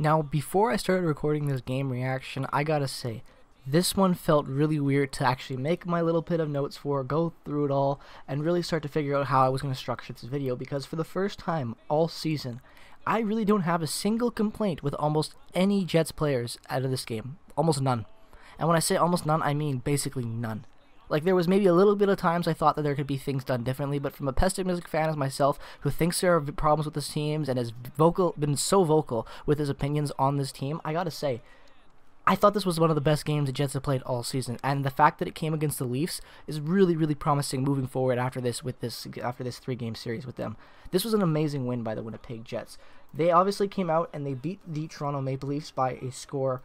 Now, before I started recording this game reaction, I gotta say, this one felt really weird to actually make my little bit of notes for, go through it all, and really start to figure out how I was going to structure this video because for the first time all season, I really don't have a single complaint with almost any Jets players out of this game. Almost none. And when I say almost none, I mean basically none. Like there was maybe a little bit of times I thought that there could be things done differently, but from a pessimistic fan as myself who thinks there are problems with this teams and has vocal been so vocal with his opinions on this team, I gotta say, I thought this was one of the best games the Jets have played all season, and the fact that it came against the Leafs is really, really promising moving forward after this with this after this three game series with them. This was an amazing win by the Winnipeg Jets. They obviously came out and they beat the Toronto Maple Leafs by a score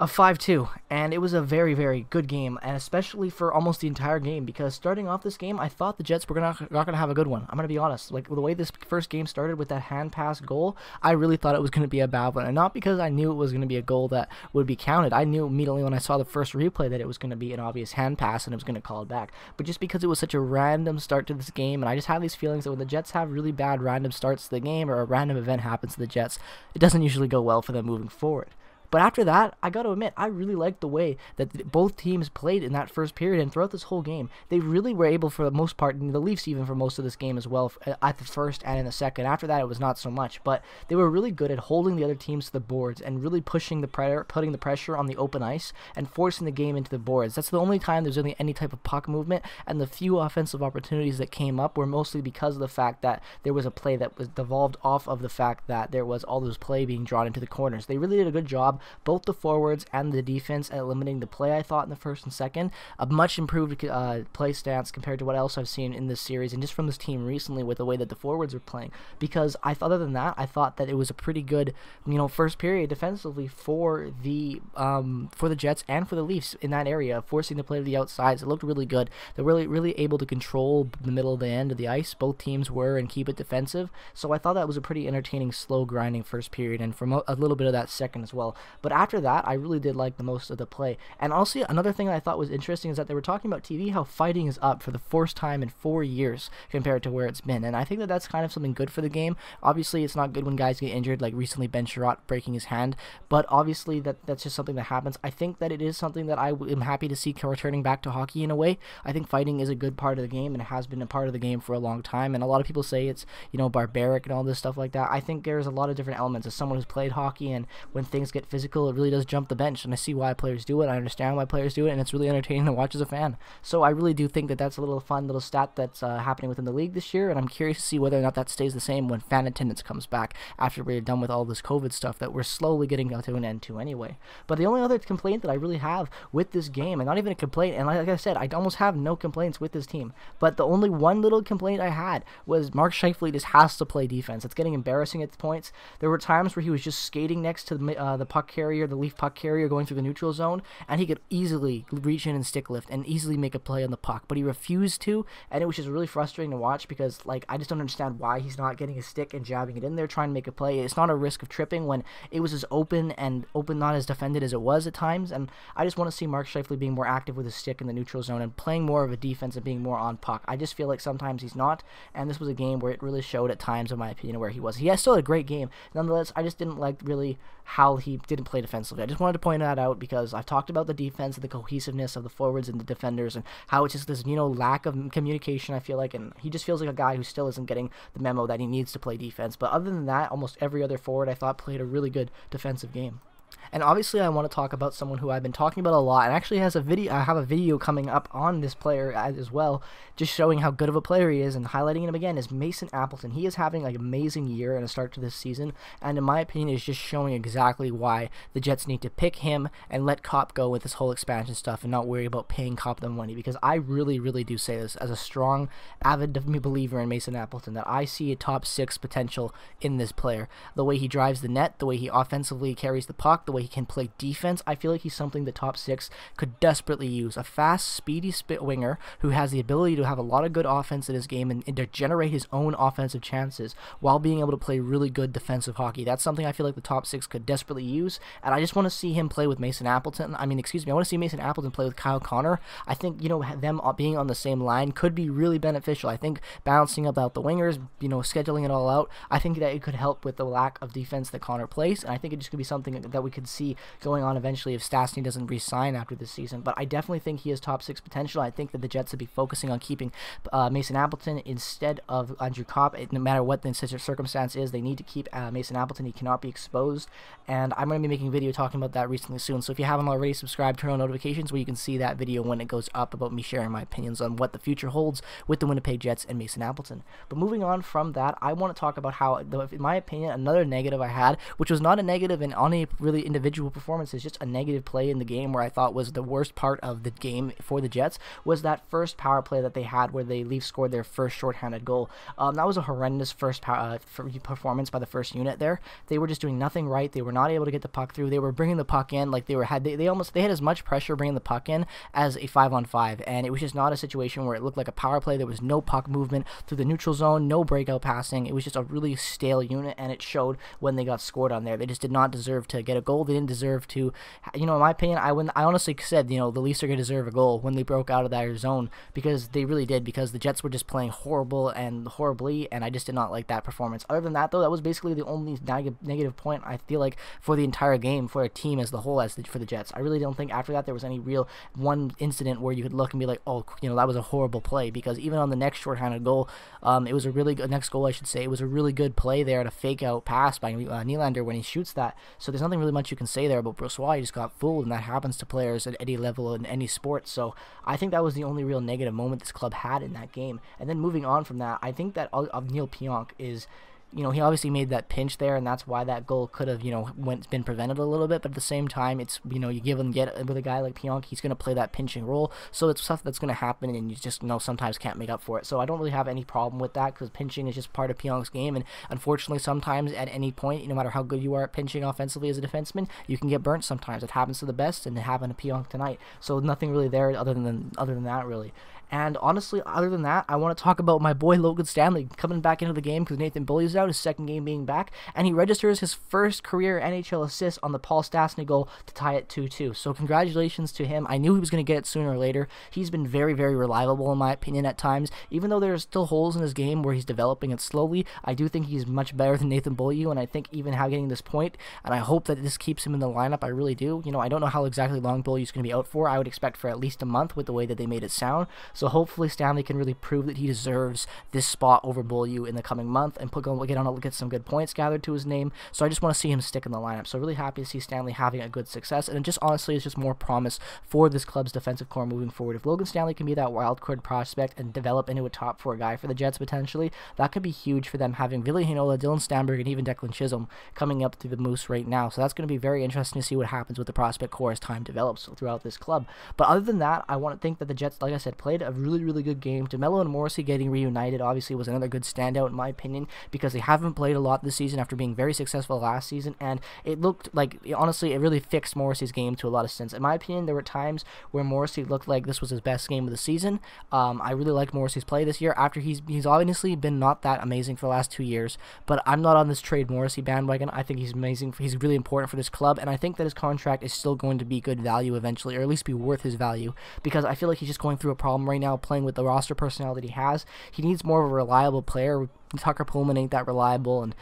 a 5-2 and it was a very very good game and especially for almost the entire game because starting off this game I thought the Jets were gonna, not going to have a good one. I'm going to be honest like the way this first game started with that hand pass goal I really thought it was going to be a bad one and not because I knew it was going to be a goal that would be counted. I knew immediately when I saw the first replay that it was going to be an obvious hand pass and it was going to call it back but just because it was such a random start to this game and I just have these feelings that when the Jets have really bad random starts to the game or a random event happens to the Jets it doesn't usually go well for them moving forward but after that, I got to admit, I really liked the way that both teams played in that first period and throughout this whole game. They really were able, for the most part, and the Leafs even for most of this game as well, uh, at the first and in the second. After that, it was not so much, but they were really good at holding the other teams to the boards and really pushing the pressure, putting the pressure on the open ice and forcing the game into the boards. That's the only time there's really any type of puck movement, and the few offensive opportunities that came up were mostly because of the fact that there was a play that was devolved off of the fact that there was all those play being drawn into the corners. They really did a good job both the forwards and the defense at limiting the play, I thought, in the first and second. A much improved uh, play stance compared to what else I've seen in this series and just from this team recently with the way that the forwards are playing. Because I, other than that, I thought that it was a pretty good, you know, first period defensively for the um, for the Jets and for the Leafs in that area, forcing the play to the outsides. It looked really good. They're really, really able to control the middle of the end of the ice. Both teams were and keep it defensive. So I thought that was a pretty entertaining, slow grinding first period, and from a little bit of that second as well. But after that, I really did like the most of the play. And also, another thing that I thought was interesting is that they were talking about TV, how fighting is up for the first time in four years compared to where it's been. And I think that that's kind of something good for the game. Obviously, it's not good when guys get injured, like recently Ben Chiarot breaking his hand, but obviously that that's just something that happens. I think that it is something that I am happy to see returning back to hockey in a way. I think fighting is a good part of the game and has been a part of the game for a long time. And a lot of people say it's, you know, barbaric and all this stuff like that. I think there's a lot of different elements. As someone who's played hockey and when things get physical, it really does jump the bench, and I see why players do it. I understand why players do it, and it's really entertaining to watch as a fan. So I really do think that that's a little fun little stat that's uh, happening within the league this year, and I'm curious to see whether or not that stays the same when fan attendance comes back after we're done with all this COVID stuff that we're slowly getting to an end to anyway. But the only other complaint that I really have with this game, and not even a complaint, and like I said, I almost have no complaints with this team, but the only one little complaint I had was Mark Scheifele just has to play defense. It's getting embarrassing at points. There were times where he was just skating next to the, uh, the puck carrier, the Leaf puck carrier going through the neutral zone, and he could easily reach in and stick lift and easily make a play on the puck. But he refused to, and it was just really frustrating to watch because, like, I just don't understand why he's not getting his stick and jabbing it in there, trying to make a play. It's not a risk of tripping when it was as open and open, not as defended as it was at times. And I just want to see Mark Scheifele being more active with his stick in the neutral zone and playing more of a defense and being more on puck. I just feel like sometimes he's not, and this was a game where it really showed at times, in my opinion, where he was. He has still a great game. Nonetheless, I just didn't like really how he didn't play defensively. I just wanted to point that out because I've talked about the defense and the cohesiveness of the forwards and the defenders and how it's just this, you know, lack of communication, I feel like. And he just feels like a guy who still isn't getting the memo that he needs to play defense. But other than that, almost every other forward I thought played a really good defensive game. And obviously, I want to talk about someone who I've been talking about a lot, and actually has a video. I have a video coming up on this player as well, just showing how good of a player he is and highlighting him again. Is Mason Appleton? He is having an amazing year and a start to this season, and in my opinion, is just showing exactly why the Jets need to pick him and let Copp go with this whole expansion stuff and not worry about paying Copp the money. Because I really, really do say this as a strong, avid believer in Mason Appleton that I see a top six potential in this player. The way he drives the net, the way he offensively carries the puck puck, the way he can play defense, I feel like he's something the top six could desperately use. A fast, speedy spit winger who has the ability to have a lot of good offense in his game and, and to generate his own offensive chances while being able to play really good defensive hockey. That's something I feel like the top six could desperately use, and I just want to see him play with Mason Appleton. I mean, excuse me, I want to see Mason Appleton play with Kyle Connor. I think you know them uh, being on the same line could be really beneficial. I think balancing about the wingers, you know, scheduling it all out, I think that it could help with the lack of defense that Connor plays, and I think it just could be something that we could see going on eventually if Stastny doesn't re-sign after this season. But I definitely think he has top six potential. I think that the Jets would be focusing on keeping uh, Mason Appleton instead of Andrew Copp. No matter what the circumstance is, they need to keep uh, Mason Appleton. He cannot be exposed, and I'm going to be making a video talking about that recently soon. So if you haven't already subscribed, turn on notifications where you can see that video when it goes up about me sharing my opinions on what the future holds with the Winnipeg Jets and Mason Appleton. But moving on from that, I want to talk about how, in my opinion, another negative I had, which was not a negative in on a really individual performance, is just a negative play in the game where I thought was the worst part of the game for the Jets was that first power play that they had where they Leafs scored their first shorthanded goal. Um, that was a horrendous first power, uh, performance by the first unit there. They were just doing nothing right. They were not able to get the puck through. They were bringing the puck in like they were had they, they almost they had as much pressure bringing the puck in as a five on five, and it was just not a situation where it looked like a power play. There was no puck movement through the neutral zone, no breakout passing. It was just a really stale unit, and it showed when they got scored on there. They just did not deserve to get a goal. They didn't deserve to, you know, in my opinion, I when I honestly said, you know, the Leafs are to deserve a goal when they broke out of that zone because they really did because the Jets were just playing horrible and horribly, and I just did not like that performance. Other than that, though, that was basically the only neg negative point I feel like for the entire game for a team as the whole as the, for the Jets. I really don't think after that there was any real one incident where you could look and be like, oh, you know, that was a horrible play because even on the next shorthanded goal, um, it was a really good next goal I should say. It was a really good play there at a fake out pass by uh, Nylander when he shoots that. So there's nothing really much you can say there. But Brossoit just got fooled, and that happens to players at any level in any sport. So I think that was the only real negative moment this club had in that game. And then moving on from that, I think that of uh, Neil Pionk is you know, he obviously made that pinch there, and that's why that goal could have, you know, went been prevented a little bit. But at the same time, it's you know, you give and get with a guy like Pionk, he's going to play that pinching role, so it's stuff that's going to happen, and you just you know sometimes can't make up for it. So I don't really have any problem with that because pinching is just part of Pionk's game, and unfortunately, sometimes at any point, no matter how good you are at pinching offensively as a defenseman, you can get burnt. Sometimes it happens to the best, and it happened to Pionk tonight. So nothing really there other than other than that really. And honestly, other than that, I want to talk about my boy Logan Stanley coming back into the game because Nathan Beaulieu's out, his second game being back, and he registers his first career NHL assist on the Paul Stastny goal to tie it 2-2. So congratulations to him. I knew he was going to get it sooner or later. He's been very, very reliable in my opinion at times. Even though there's still holes in his game where he's developing it slowly, I do think he's much better than Nathan Beaulieu, and I think even how getting this point, and I hope that this keeps him in the lineup. I really do. You know, I don't know how exactly long Beaulieu's going to be out for. I would expect for at least a month with the way that they made it sound. So hopefully Stanley can really prove that he deserves this spot over Beaulieu in the coming month and put get on get some good points gathered to his name. So I just want to see him stick in the lineup. So really happy to see Stanley having a good success, and it just honestly is just more promise for this club's defensive core moving forward. If Logan Stanley can be that wild card prospect and develop into a top four guy for the Jets potentially, that could be huge for them having Ville Heinola, Dylan Samberg, and even Declan Chisholm coming up through the Moose right now. So that's going to be very interesting to see what happens with the prospect core as time develops throughout this club. But other than that, I want to think that the Jets, like I said, played a really, really good game. DeMelo and Morrissey getting reunited obviously was another good standout in my opinion because they haven't played a lot this season after being very successful last season, and it looked like honestly it really fixed Morrissey's game to a lot of sense. In my opinion, there were times where Morrissey looked like this was his best game of the season. Um, I really like Morrissey's play this year after he's he's obviously been not that amazing for the last two years, but I'm not on this trade Morrissey bandwagon. I think he's amazing. He's really important for this club, and I think that his contract is still going to be good value eventually, or at least be worth his value because I feel like he's just going through a problem right now playing with the roster personnel that he has. He needs more of a reliable player. Tucker Poolman ain't that reliable, and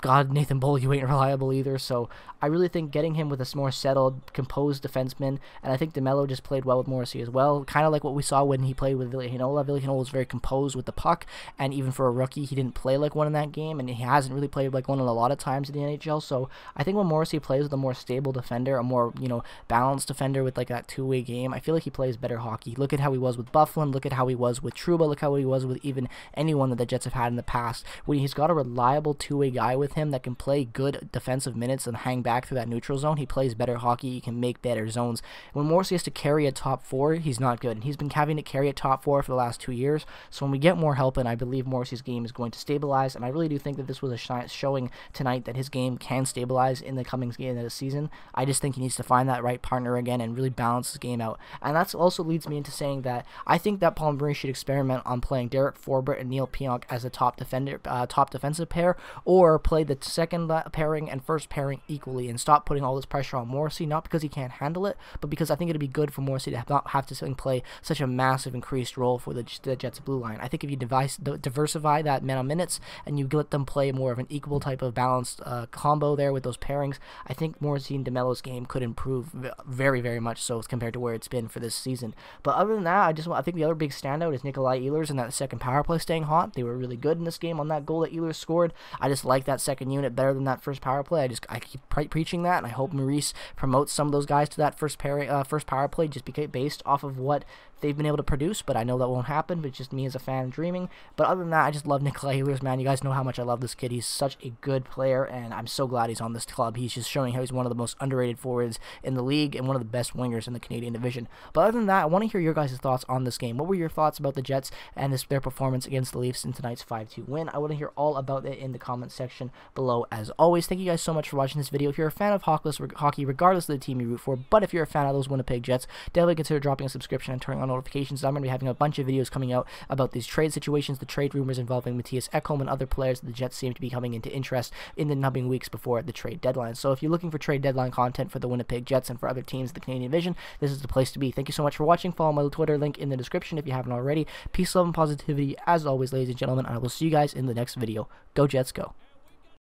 God, Nathan Beaulieu ain't reliable either. So I really think getting him with a more settled, composed defenseman, and I think DeMelo just played well with Morrissey as well. Kind of like what we saw when he played with Ville Heinola. Ville Heinola was very composed with the puck, and even for a rookie, he didn't play like one in that game, and he hasn't really played like one in a lot of times in the NHL. So I think when Morrissey plays with a more stable defender, a more you know balanced defender with like that two-way game, I feel like he plays better hockey. Look at how he was with Byfuglien. Look at how he was with Trouba. Look how he was with even anyone that the Jets have had in the past. When he's got a reliable two-way guy with with him that can play good defensive minutes and hang back through that neutral zone, he plays better hockey. He can make better zones. When Morrissey has to carry a top four, he's not good. And he's been having to carry a top four for the last two years. So when we get more help in, I believe Morrissey's game is going to stabilize. And I really do think that this was a showing tonight that his game can stabilize in the coming game of the season. I just think he needs to find that right partner again and really balance his game out. And that also leads me into saying that I think that Paul Maurice should experiment on playing Derek Forbort and Neil Pionk as a top defender, uh, top defensive pair, or play the second pairing and first pairing equally and stop putting all this pressure on Morrissey. Not because he can't handle it, but because I think it'd be good for Morrissey to not have to play such a massive increased role for the, the Jets blue line. I think if you device, diversify that amount of minutes and you let them play more of an equal type of balanced uh, combo there with those pairings, I think Morrissey and DeMelo's game could improve very, very much so compared to where it's been for this season. But other than that, I just I think the other big standout is Nikolaj Ehlers and that second power play staying hot. They were really good in this game on that goal that Ehlers scored. I just like that second unit better than that first power play. I just I keep pre preaching that, and I hope Maurice promotes some of those guys to that first pair, uh, first power play just because based off of what they've been able to produce, but I know that won't happen. But just me as a fan dreaming. But other than that, I just love Nikolaj Ehlers, man. You guys know how much I love this kid. He's such a good player, and I'm so glad he's on this club. He's just showing how he's one of the most underrated forwards in the league and one of the best wingers in the Canadian division. But other than that, I want to hear your guys' thoughts on this game. What were your thoughts about the Jets and this, their performance against the Leafs in tonight's 5-2 win? I want to hear all about it in the comments section below. As always, thank you guys so much for watching this video. If you're a fan of hockey, regardless of the team you root for, but if you're a fan of those Winnipeg Jets, definitely consider dropping a subscription and turning on notifications. I'm going to be having a bunch of videos coming out about these trade situations, the trade rumors involving Mattias Ekholm and other players that the Jets seem to be coming into interest in the nubbing weeks before the trade deadline. So if you're looking for trade deadline content for the Winnipeg Jets and for other teams in the Canadian Division, this is the place to be. Thank you so much for watching. Follow my Twitter link in the description if you haven't already. Peace, love, and positivity as always, ladies and gentlemen. I will see you guys in the next video. Go Jets, go.